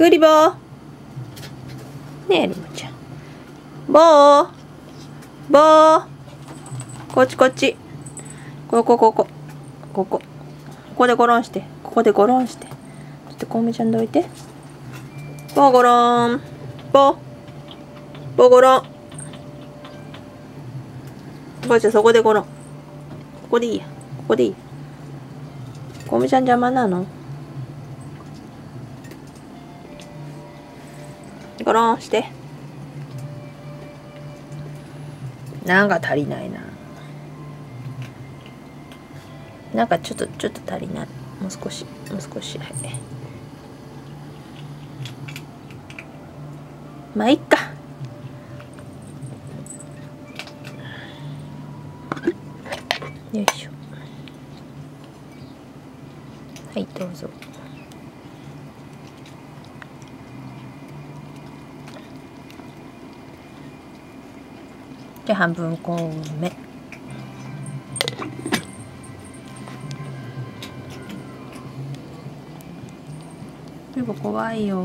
クリボー。ねえ、リモちゃん。ボー。ボー。こっちこっち。ここ、ここ。ここ。ここでゴロンして。ここでゴロンして。ちょっとコウメちゃんどいて。ボゴロン。ボ棒。ボゴロン。ボーちゃんそこでゴロン。ここでいいや。ここでいい。コウメちゃん邪魔なの？ゴロンして。なんか足りないな。なんかちょっとちょっと足りない。もう少しもう少し。はいまあいっか。よいしょ。はいどうぞ。で半分コンメでも怖いよ。